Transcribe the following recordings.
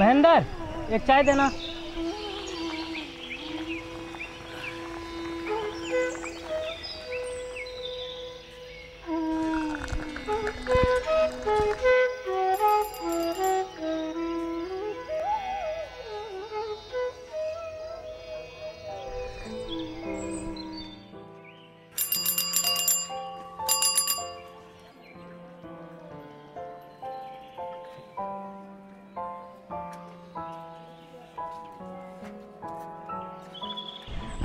महेंद्र एक चाय देना।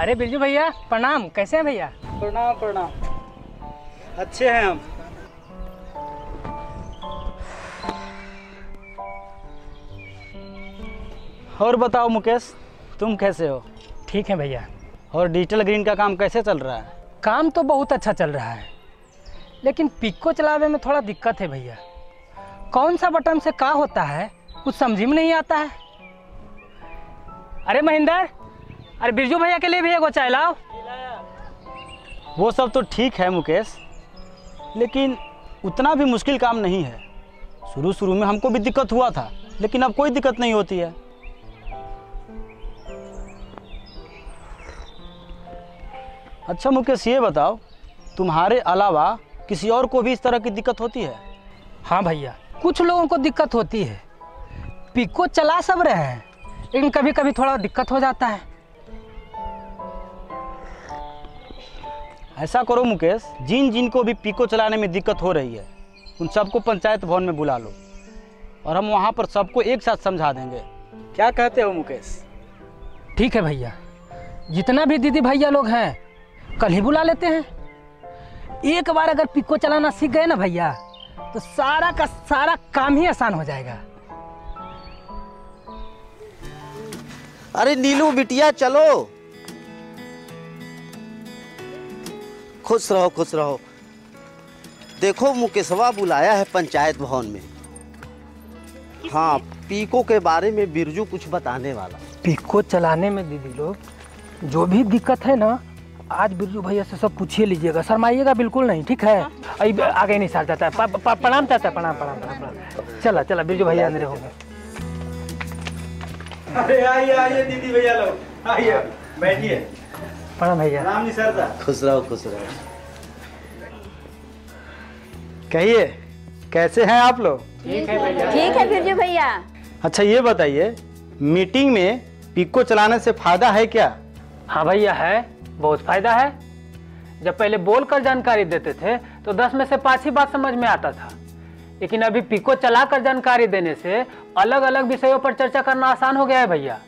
अरे बिरजू भैया प्रणाम। कैसे हैं भैया? प्रणाम प्रणाम। अच्छे हैं हम। और बताओ मुकेश तुम कैसे हो? ठीक है भैया। और डिजिटल ग्रीन का काम कैसे चल रहा है? काम तो बहुत अच्छा चल रहा है लेकिन पिक को चलावे में थोड़ा दिक्कत है भैया। कौन सा बटन से का होता है कुछ समझ में नहीं आता है। अरे महेंद्र अरे बिरजू भैया के लिए भी एगो चाय लाओ। वो सब तो ठीक है मुकेश। लेकिन उतना भी मुश्किल काम नहीं है। शुरू शुरू में हमको भी दिक्कत हुआ था लेकिन अब कोई दिक्कत नहीं होती है। अच्छा मुकेश ये बताओ तुम्हारे अलावा किसी और को भी इस तरह की दिक्कत होती है? हाँ भैया कुछ लोगों को दिक्कत होती है। पिको चला सब रहे हैं लेकिन कभी कभी थोड़ा दिक्कत हो जाता है। ऐसा करो मुकेश जिन जिन को भी पिको चलाने में दिक्कत हो रही है उन सबको पंचायत भवन में बुला लो। और हम वहाँ पर सबको एक साथ समझा देंगे। क्या कहते हो मुकेश? ठीक है भैया। जितना भी दीदी भैया लोग हैं कल ही बुला लेते हैं। एक बार अगर पिको चलाना सीख गए ना भैया तो सारा का सारा काम ही आसान हो जाएगा। अरे नीलू बिटिया चलो। खुश रहो खुश रहो। देखो मुकेशवा बुलाया है पंचायत भवन में। हाँ पीको के बारे में बिरजू कुछ बताने वाला। पीको चलाने में दीदी लोग जो भी दिक्कत है ना आज बिरजू भैया से सब पूछिए लीजिएगा। शर्माइएगा बिल्कुल नहीं ठीक है? अभी आगे नहीं सर जाता है प्रणाम चाहता है प्रणाम प्रणाम प्रणाम प्रणाम। चला चला बिरजू भैया अंदर हो गए अरे आइए आइए दीदी भैया लोग आइए बैठिए। प्रणाम भैया राम जी सरदा खुश रहो खुश रहो। कहिए कैसे हैं आप लोग? ठीक है भैया। ठीक है बिरजू भैया। अच्छा ये बताइए मीटिंग में पिको चलाने से फ़ायदा है क्या? हाँ भैया है। बहुत फ़ायदा है। जब पहले बोल कर जानकारी देते थे तो दस में से पाँच ही बात समझ में आता था। लेकिन अभी पिको चला कर जानकारी देने से अलग अलग विषयों पर चर्चा करना आसान हो गया है भैया।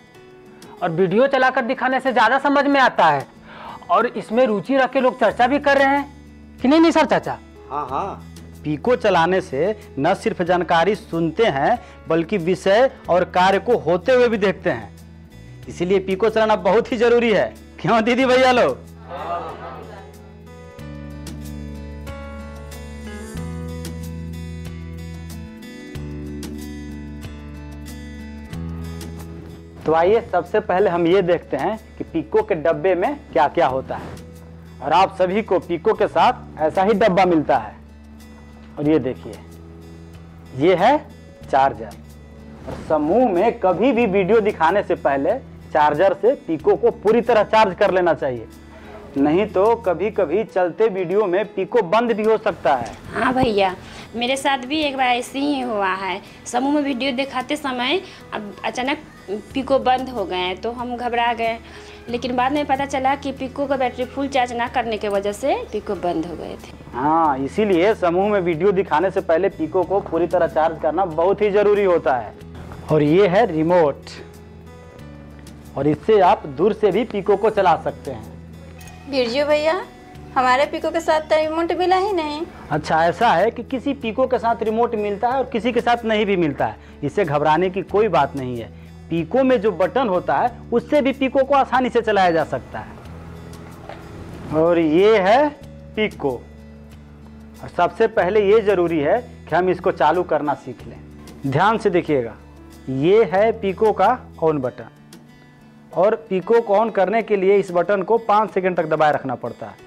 और वीडियो चलाकर दिखाने से ज़्यादा समझ में आता है। और इसमें रुचि रख के लोग चर्चा भी कर रहे हैं। कि नहीं नहीं सर, चाचा? हाँ हाँ। पीको चलाने से न सिर्फ़ जानकारी सुनते हैं, बल्कि विषय और कार्य को होते हुए भी देखते हैं। इसीलिए पीको चलाना बहुत ही ज़रूरी है। क्यों, दीदी भैया लोग? तो आइए सबसे पहले हम ये देखते हैं कि पिको के डब्बे में क्या क्या होता है। और आप सभी को पिको के साथ ऐसा ही डब्बा मिलता है। और ये देखिए, ये है चार्जर। और समूह में कभी भी वीडियो दिखाने से पहले चार्जर से पिको को पूरी तरह चार्ज कर लेना चाहिए। नहीं तो कभी कभी चलते वीडियो में पीको बंद भी हो सकता है। हाँ भैया, मेरे साथ भी एक बार ऐसे ही हुआ है। समूह में वीडियो दिखाते समय अचानक पिको बंद हो गए तो हम घबरा गए लेकिन बाद में पता चला कि पिको का बैटरी फुल चार्ज ना करने की वजह से पिको बंद हो गए थे। हाँ इसीलिए समूह में वीडियो दिखाने से पहले पिको को पूरी तरह चार्ज करना बहुत ही ज़रूरी होता है। और ये है रिमोट। और इससे आप दूर से भी पिको को चला सकते हैं। बिरजू भैया हमारे पिको के साथ तो रिमोट मिला ही नहीं। अच्छा ऐसा है कि किसी पिको के साथ रिमोट मिलता है और किसी के साथ नहीं भी मिलता है। इससे घबराने की कोई बात नहीं है। पिको में जो बटन होता है, उससे भी पीको को आसानी से चलाया जा सकता है। और ये है पिको। और सबसे पहले ये ज़रूरी है कि हम इसको चालू करना सीख लें। ध्यान से देखिएगा, ये है पिको का ऑन बटन और पीको को ऑन करने के लिए इस बटन को पाँच सेकंड तक दबाए रखना पड़ता है।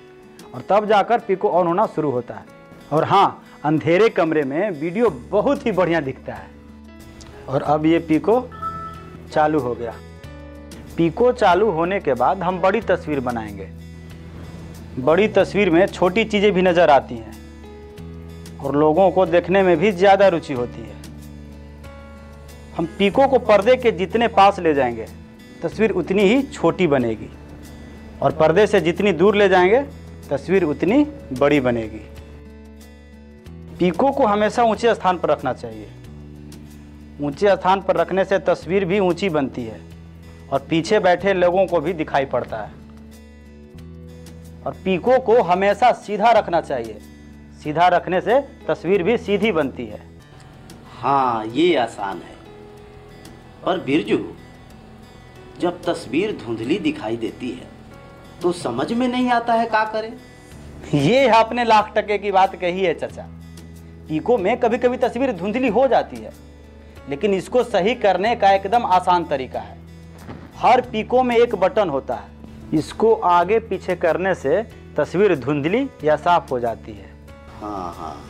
और तब जाकर पिको ऑन होना शुरू होता है। और हाँ अंधेरे कमरे में वीडियो बहुत ही बढ़िया दिखता है। और अब ये पिको चालू हो गया। पीको चालू होने के बाद हम बड़ी तस्वीर बनाएँगे। बड़ी तस्वीर में छोटी चीज़ें भी नज़र आती हैं और लोगों को देखने में भी ज़्यादा रुचि होती है। हम पीको को पर्दे के जितने पास ले जाएँगे, तस्वीर उतनी ही छोटी बनेगी और पर्दे से जितनी दूर ले जाएँगे, तस्वीर उतनी बड़ी बनेगी। पीको को हमेशा ऊँचे स्थान पर रखना चाहिए। ऊँचे स्थान पर रखने से तस्वीर भी ऊँची बनती है और पीछे बैठे लोगों को भी दिखाई पड़ता है। और पीको को हमेशा सीधा रखना चाहिए। सीधा रखने से तस्वीर भी सीधी बनती है। हाँ ये आसान है। पर बिरजू जब तस्वीर धुंधली दिखाई देती है तो समझ में नहीं आता है का करें? ये आपने लाख टके की बात कही है चचा। पीको में कभी कभी तस्वीर धुंधली हो जाती है। लेकिन इसको सही करने का एकदम आसान तरीका है। हर पीको में एक बटन होता है। इसको आगे पीछे करने से तस्वीर धुंधली या साफ़ हो जाती है। हाँ हाँ।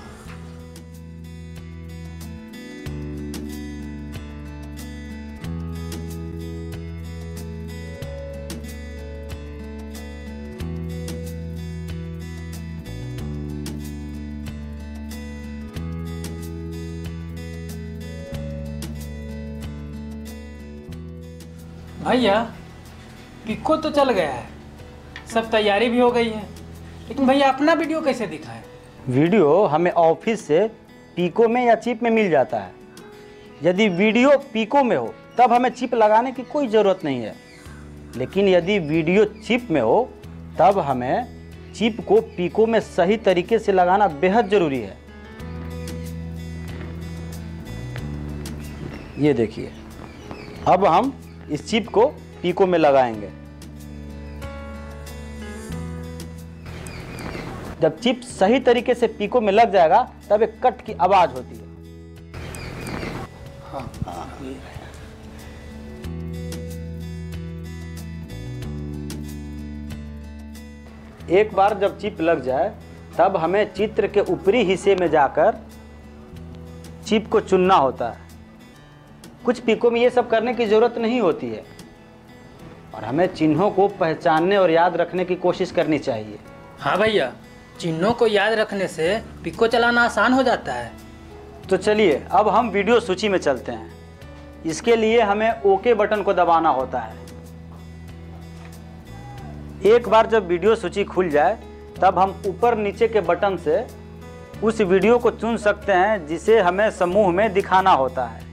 भैया पिको तो चल गया है। सब तैयारी भी हो गई है। लेकिन भैया, अपना वीडियो कैसे दिखाएँ वीडियो हमें ऑफ़िस से पीको में या चिप में मिल जाता है। यदि वीडियो पीको में हो, तब हमें चिप लगाने की कोई ज़रूरत नहीं है। लेकिन यदि वीडियो चिप में हो, तब हमें चिप को पीको में सही तरीके से लगाना बेहद ज़रूरी है। ये देखिए, अब हम इस चिप को पीको में लगाएँगे। जब चिप सही तरीके से पीको में लग जाएगा तब एक कट की आवाज़ होती है। एक बार जब चिप लग जाए तब हमें चित्र के ऊपरी हिस्से में जाकर चिप को चुनना होता है। कुछ पीको में ये सब करने की ज़रूरत नहीं होती है। और हमें चिन्हों को पहचानने और याद रखने की कोशिश करनी चाहिए। हाँ भैया चिन्हों को याद रखने से पिको चलाना आसान हो जाता है। तो चलिए अब हम वीडियो सूची में चलते हैं। इसके लिए हमें ओके बटन को दबाना होता है। एक बार जब वीडियो सूची खुल जाए तब हम ऊपर नीचे के बटन से उस वीडियो को चुन सकते हैं जिसे हमें समूह में दिखाना होता है।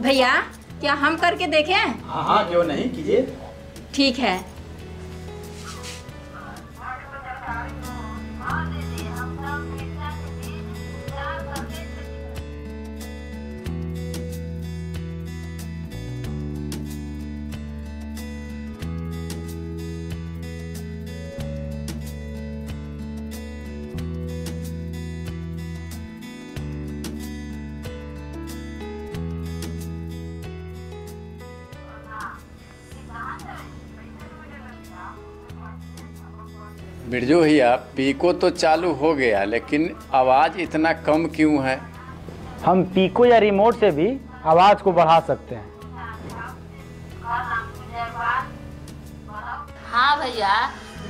भैया क्या हम करके देखें हाँ? हाँ क्यों नहीं? कीजिए। ठीक है। बिरजू भैया पीको तो चालू हो गया लेकिन आवाज़ इतना कम क्यों है? हम पीको या रिमोट से भी आवाज़ को बढ़ा सकते हैं। हाँ भैया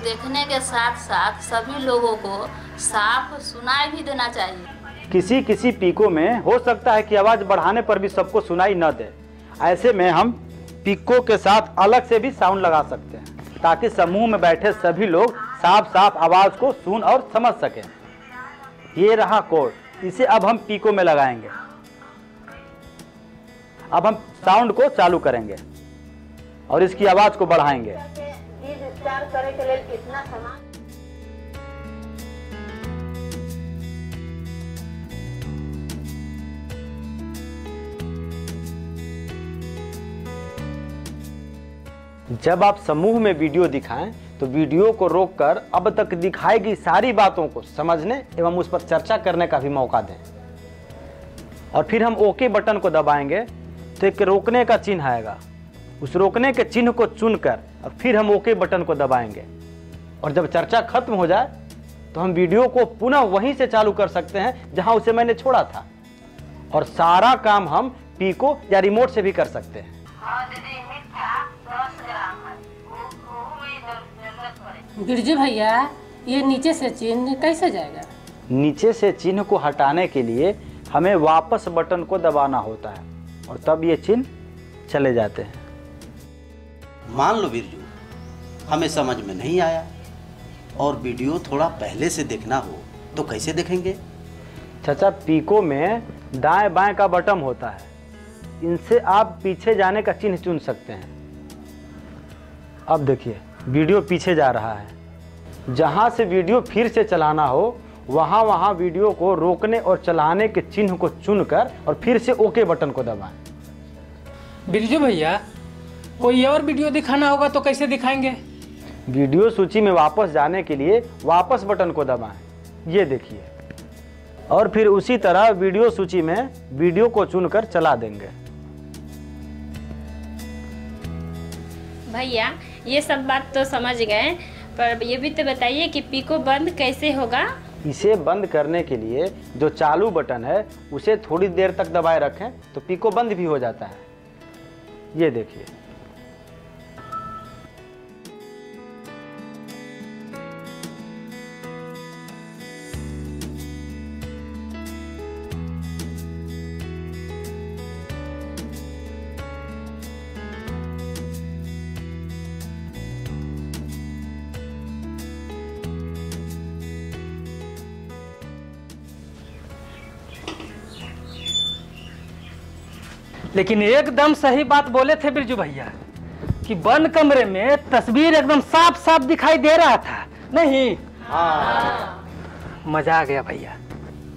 देखने के साथ साथ सभी लोगों को साफ़ सुनाई भी देना चाहिए। किसी किसी पीको में हो सकता है कि आवाज़ बढ़ाने पर भी सबको सुनाई न दे। ऐसे में हम पीको के साथ अलग से भी साउंड लगा सकते हैं ताकि समूह में बैठे सभी लोग साफ़ साफ़ आवाज़ को सुन और समझ सकें। ये रहा कोड। इसे अब हम पीको में लगाएँगे। अब हम साउंड को चालू करेंगे और इसकी आवाज़ को बढ़ाएँगे। जब आप समूह में वीडियो दिखाएँ तो वीडियो को रोककर अब तक दिखाई गई सारी बातों को समझने एवं उस पर चर्चा करने का भी मौका दें। और फिर हम ओके बटन को दबाएँगे तो एक रोकने का चिन्ह आएगा। उस रोकने के चिन्ह को चुनकर और फिर हम ओके बटन को दबाएँगे। और जब चर्चा खत्म हो जाए तो हम वीडियो को पुनः वहीं से चालू कर सकते हैं, जहाँ उसे मैंने छोड़ा था। और सारा काम हम पीको या रिमोट से भी कर सकते हैं। बिरजू भैया ये नीचे से चिन्ह कैसे जाएगा? नीचे से चिन्ह को हटाने के लिए हमें वापस बटन को दबाना होता है और तब ये चिन्ह चले जाते हैं। मान लो बिरजू हमें समझ में नहीं आया और वीडियो थोड़ा पहले से देखना हो तो कैसे देखेंगे? चाचा पीको में दाएँ बाएँ का बटन होता है। इनसे आप पीछे जाने का चिन्ह चुन सकते हैं। अब देखिए। वीडियो पीछे जा रहा है। जहाँ से वीडियो फिर से चलाना हो वहाँ वहाँ वीडियो को रोकने और चलाने के चिन्ह को चुनकर और फिर से ओके बटन को दबाएँ। बिरजू भैया कोई और वीडियो दिखाना होगा तो कैसे दिखाएँगे? वीडियो सूची में वापस जाने के लिए वापस बटन को दबाएँ। ये देखिए। और फिर उसी तरह वीडियो सूची में वीडियो को चुनकर चला देंगे। भैया ये सब बात तो समझ गए, पर ये भी तो बताइए कि पीको बंद कैसे होगा? इसे बंद करने के लिए जो चालू बटन है, उसे थोड़ी देर तक दबाए रखें तो पीको बंद भी हो जाता है। ये देखिए। लेकिन एकदम सही बात बोले थे बिरजू भैया कि बंद कमरे में तस्वीर एकदम साफ़ साफ़ दिखाई दे रहा था। नहीं। मज़ा आ गया भैया।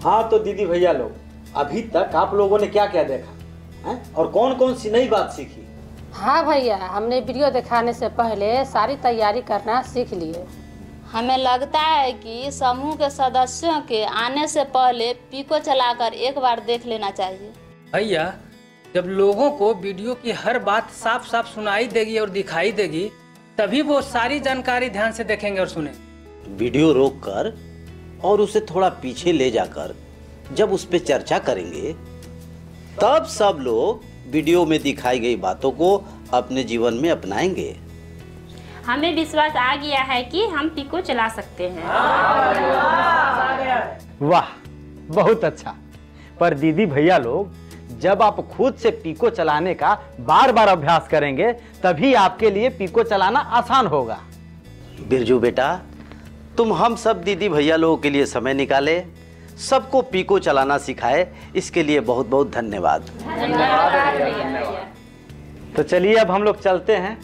हाँ तो दीदी भैया लोग अभी तक आप लोगों ने क्या क्या देखा? हैं? और कौन कौन सी नई बात सीखी? हाँ भैया हमने वीडियो दिखाने से पहले सारी तैयारी करना सीख लिए। हमें लगता है कि समूह के सदस्यों के आने से पहले पीको चलाकर एक बार देख लेना चाहिए। भैया जब लोगों को वीडियो की हर बात साफ़ साफ़ सुनाई देगी और दिखाई देगी तभी वो सारी जानकारी ध्यान से देखेंगे और सुनेंगे। वीडियो रोक कर और उसे थोड़ा पीछे ले जाकर जब उस पर चर्चा करेंगे तब सब लोग वीडियो में दिखाई गई बातों को अपने जीवन में अपनाएँगे। हमें विश्वास आ गया है कि हम पीको चला सकते हैं। वाह बहुत अच्छा। पर दीदी भैया लोग जब आप खुद से पीको चलाने का बार बार अभ्यास करेंगे तभी आपके लिए पीको चलाना आसान होगा। बिरजू बेटा तुम हम सब दीदी भैया लोगों के लिए समय निकाले सबको पीको चलाना सिखाए इसके लिए बहुत बहुत धन्यवाद। तो चलिए अब हम लोग चलते हैं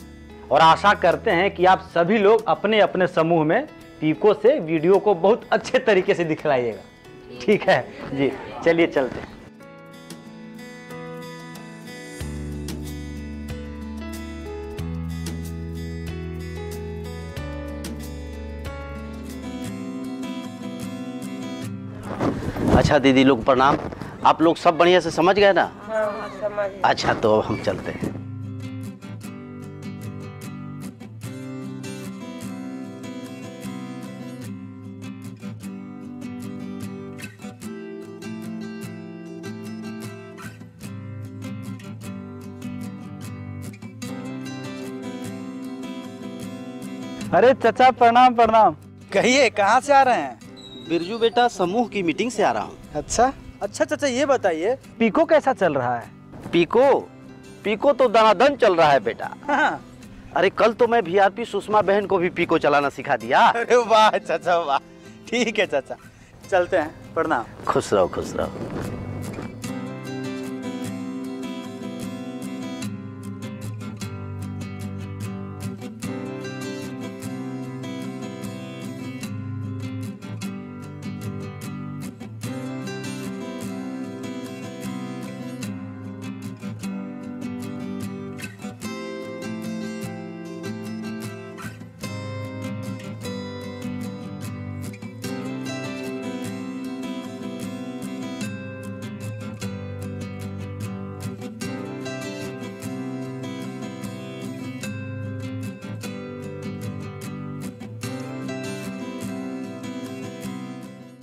और आशा करते हैं कि आप सभी लोग अपने अपने समूह में पीको से वीडियो को बहुत अच्छे तरीके से दिखलाइएगा। ठीक है? जी चलिए चलते हैं। अच्छा दीदी लोग प्रणाम। आप लोग सब बढ़िया से समझ गए ना? समझ अच्छा तो अब हम चलते हैं। अरे चचा प्रणाम प्रणाम। कहिए कहाँ से आ रहे हैं? बिरजू बेटा समूह की मीटिंग से आ रहा हूँ। अच्छा? अच्छा चाचा ये बताइए पीको कैसा चल रहा है? पीको? पीको तो दनादन चल रहा है बेटा। हाँ। अरे कल तो मैं वीआरपी सुषमा बहन को भी पीको चलाना सिखा दिया। अरे वाह चाचा वाह। ठीक है चाचा। चलते हैं प्रणाम। खुश रहो खुश रहो।